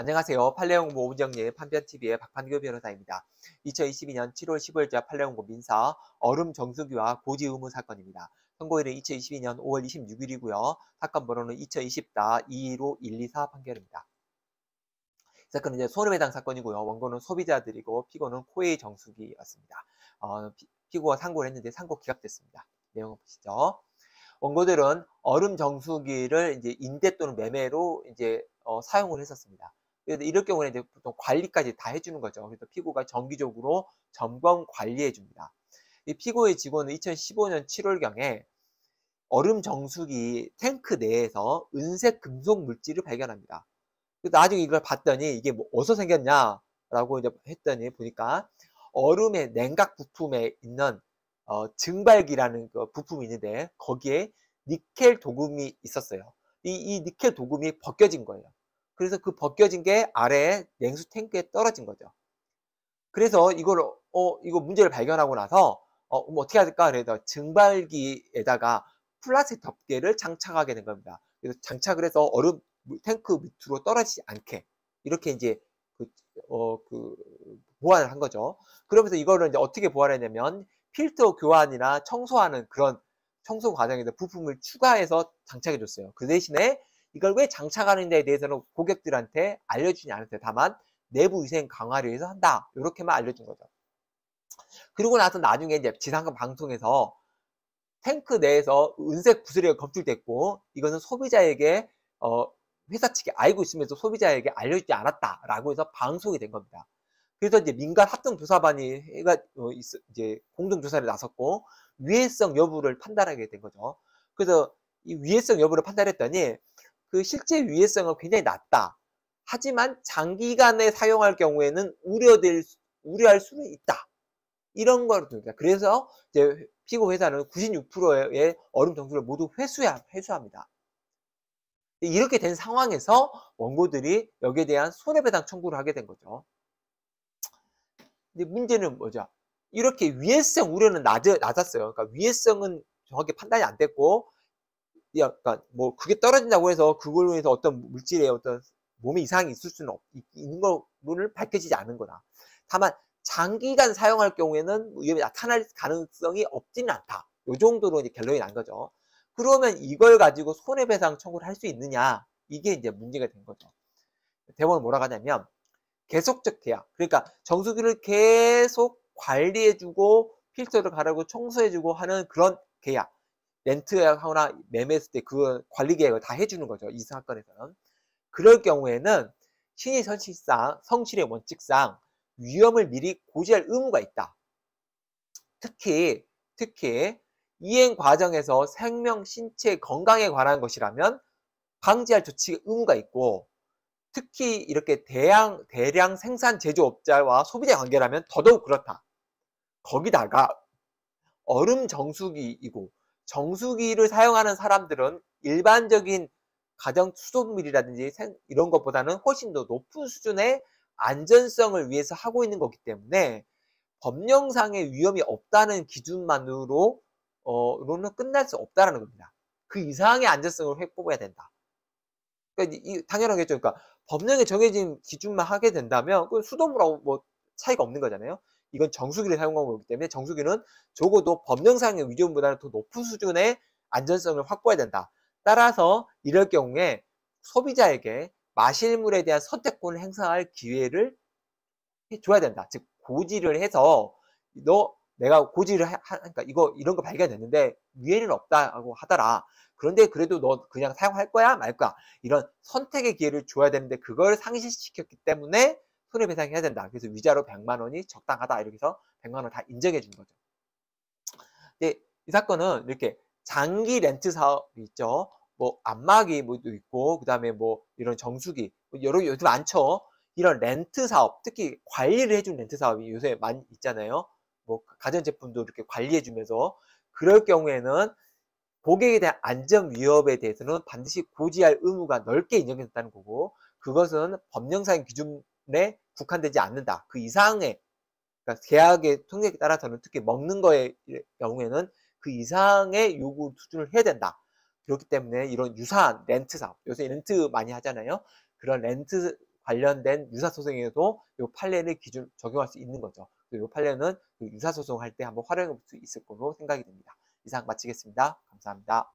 안녕하세요. 판례홍보 오정리 판변TV의 박판교 변호사입니다. 2022년 7월 15일자 판례홍보 민사 얼음 정수기와 고지 의무 사건입니다. 선고일은 2022년 5월 26일이고요. 사건 번호는 2020-215-124 판결입니다. 사건은 이제 손해배당 사건이고요. 원고는 소비자들이고 피고는 코웨이 정수기였습니다. 어, 피, 고가 상고를 했는데 상고 기각됐습니다. 내용을 보시죠. 원고들은 얼음 정수기를 이제 인대 또는 매매로 이제 어, 사용을 했었습니다. 이럴 경우는 이제 보통 관리까지 다 해주는 거죠. 그래서 피고가 정기적으로 점검 관리해 줍니다. 이 피고의 직원은 2015년 7월경에 얼음 정수기 탱크 내에서 은색 금속 물질을 발견합니다. 나중에 이걸 봤더니 이게 뭐 어디서 생겼냐라고 이제 했더니 보니까 얼음의 냉각 부품에 있는 어, 증발기라는 그 부품이 있는데 거기에 니켈 도금이 있었어요. 이, 이 니켈 도금이 벗겨진 거예요. 그래서 그 벗겨진 게 아래 냉수 탱크에 떨어진 거죠. 그래서 이걸 어 이거 문제를 발견하고 나서 어뭐 어떻게 할까 그래서 증발기에다가 플라스틱 덮개를 장착하게 된 겁니다. 그래서 장착을 해서 얼음 탱크 밑으로 떨어지지 않게 이렇게 이제 그, 어, 그 보완을 한 거죠. 그러면서 이거를 이제 어떻게 보완했냐면 필터 교환이나 청소하는 그런 청소 과정에서 부품을 추가해서 장착해 줬어요. 그 대신에 이걸 왜 장착하는 데에 대해서는 고객들한테 알려주지 않았어요. 다만 내부 위생 강화를 위해서 한다. 이렇게만 알려준 거죠. 그리고 나서 나중에 이제 지상급 방송에서 탱크 내에서 은색 구슬이가 검출됐고 이것은 소비자에게 어, 회사 측이 알고 있으면서 소비자에게 알려주지 않았다라고 해서 방송이 된 겁니다. 그래서 이제 민간 합동 조사반이 해가 어, 이제 공동 조사를 나섰고 위해성 여부를 판단하게 된 거죠. 그래서 이 위해성 여부를 판단했더니 그 실제 위해성은 굉장히 낮다. 하지만 장기간에 사용할 경우에는 우려될 우려할 수는 있다. 이런 거를 듭니다. 그래서 이제 피고 회사는 96%의 얼음 정수를 모두 회수야, 회수합니다. 이렇게 된 상황에서 원고들이 여기에 대한 손해배상 청구를 하게 된 거죠. 근데 문제는 뭐죠? 이렇게 위해성 우려는 낮, 낮았어요. 그러니까 위해성은 정확히 판단이 안 됐고 그러니까 뭐 그게 떨어진다고 해서 그걸로 해서 어떤 물질에 어떤 몸에 이상이 있을 수는 없, 있는 거를 밝혀지지 않은 거다. 다만 장기간 사용할 경우에는 위험이 나타날 가능성이 없지는 않다. 이 정도로 이제 결론이 난 거죠. 그러면 이걸 가지고 손해배상 청구를 할 수 있느냐? 이게 이제 문제가 된 거죠. 대법원 뭐라고 하냐면 계속적 계약. 그러니까 정수기를 계속 관리해주고 필터를 가르고 청소해주고 하는 그런 계약. 렌트하거나 매매했을 때 그 관리 계획을 다 해주는 거죠. 이 사건에서는. 그럴 경우에는 신의 선실상, 성실의 원칙상 위험을 미리 고지할 의무가 있다. 특히, 특히 이행 과정에서 생명, 신체, 건강에 관한 것이라면 방지할 조치 의무가 있고 특히 이렇게 대량, 대량 생산 제조업자와 소비자 관계라면 더더욱 그렇다. 거기다가 얼음 정수기이고 정수기를 사용하는 사람들은 일반적인 가정 수돗물이라든지 이런 것보다는 훨씬 더 높은 수준의 안전성을 위해서 하고 있는 거기 때문에 법령상의 위험이 없다는 기준만으로 어로는 끝날 수 없다라는 겁니다. 그 이상의 안전성을 확보해야 된다. 그러니까 이, 당연하겠죠. 그러니까 법령에 정해진 기준만 하게 된다면 그 수돗물하고 뭐 차이가 없는 거잖아요. 이건 정수기를 사용하고 있기 때문에 정수기는 적어도 법령상의 위험보다는 더 높은 수준의 안전성을 확보해야 된다. 따라서 이럴 경우에 소비자에게 마실 물에 대한 선택권을 행사할 기회를 줘야 된다. 즉 고지를 해서 너 내가 고지를 하, 그러니까 이거 이런 거 발견됐는데 위해는 없다고 하더라. 그런데 그래도 너 그냥 사용할 거야 말 거야 이런 선택의 기회를 줘야 되는데 그걸 상실시켰기 때문에 손해배상해야 된다. 그래서 위자료 100만 원이 적당하다. 이렇게 해서 100만 원 다 인정해 준 거죠. 근데 이 사건은 이렇게 장기 렌트 사업이 있죠. 뭐 안마기 뭐도 있고 그다음에 뭐 이런 정수기 뭐 여러 요즘 많죠. 이런 렌트 사업, 특히 관리를 해준 렌트 사업이 요새 많이 있잖아요. 뭐 가전 제품도 이렇게 관리해 주면서 그럴 경우에는 고객에 대한 안전 위협에 대해서는 반드시 고지할 의무가 넓게 인정됐다는 거고 그것은 법령상 기준 에 국한되지 않는다. 그 이상의 그러니까 계약의 통계에 따라서는 특히 먹는 거의 경우에는 그 이상의 요구 수준을 해야 된다. 그렇기 때문에 이런 유사한 렌트 사업, 요새 렌트 많이 하잖아요. 그런 렌트 관련된 유사소송에도 이 판례를 기준 적용할 수 있는 거죠. 이 판례는 그 유사소송할 때 한번 활용할 수 있을 거로 생각이 됩니다. 이상 마치겠습니다. 감사합니다.